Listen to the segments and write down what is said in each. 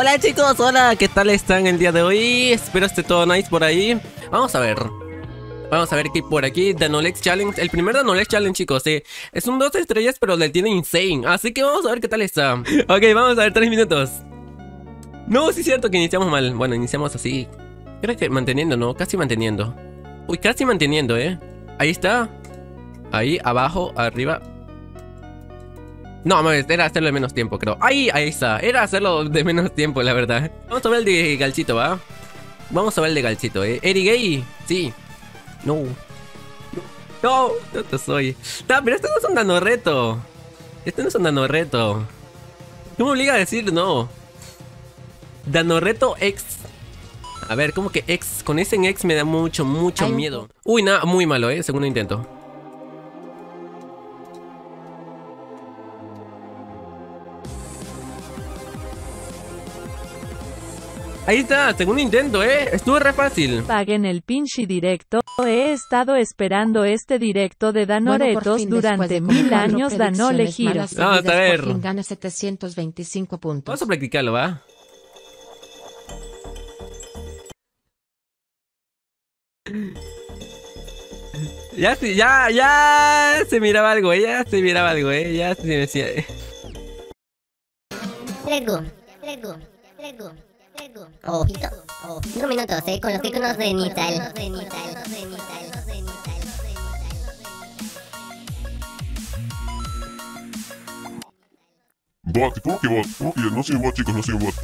Hola chicos, hola, ¿qué tal están el día de hoy? Espero esté todo nice por ahí. Vamos a ver. Vamos a ver qué hay por aquí. Danolex Challenge. El primer Danolex Challenge, chicos. Sí. Es un 2 estrellas, pero le tiene insane. Así que vamos a ver qué tal está. Ok, vamos a ver 3 minutos. No, sí es cierto que iniciamos mal. Bueno, iniciamos así. Creo que manteniendo, ¿no? Casi manteniendo. Uy, casi manteniendo, ¿eh? Ahí está. Ahí, abajo, arriba. No, mames, era hacerlo de menos tiempo, creo. Ahí, ahí está. Era hacerlo de menos tiempo, la verdad. Vamos a ver el de Galchito, ¿va? Vamos a ver el de Galchito, ¿eh? ¿Eri Gay? Sí. No. No, no te soy. No, pero esto no es un nanorreto. Este no es un nanorreto. ¿Cómo me obliga a decir no? Danorreto X. A ver, como que X. Con ese en X me da mucho, mucho miedo. Uy, nada, muy malo, ¿eh? Segundo intento. Ahí está, segundo intento, ¿eh? Estuvo re fácil. Paguen el pinche directo. He estado esperando este directo de Danoretos durante mil años. Danole giro. Vamos a ver. Gana 725 puntos. Vamos a practicarlo, ¿va? Ya, ya, ya se miraba algo, eh, ya se miraba algo, eh, ya se decía. eh. Lego, Lego, Lego. Ojito, oh, dos minutos, eh, con los que conocen Nital. Bot, ¿cómo que bot? ¿Cómo que no soy bot, chicos? No soy bot.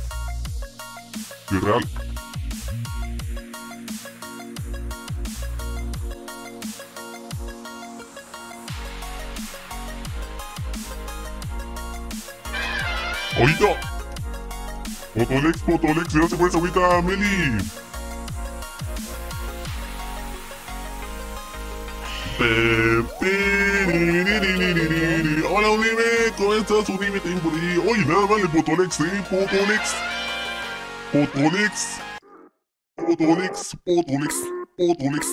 Es real. ¡Ahorita! Potolex, Potolex, gracias por esa agüita, Meli. Hola, Unime, ¿cómo estás, Unime? Te por ahí. Oye, nada más de Potolex, ¿eh? Potolex. Potolex. Potolex, Potolex, Potolex.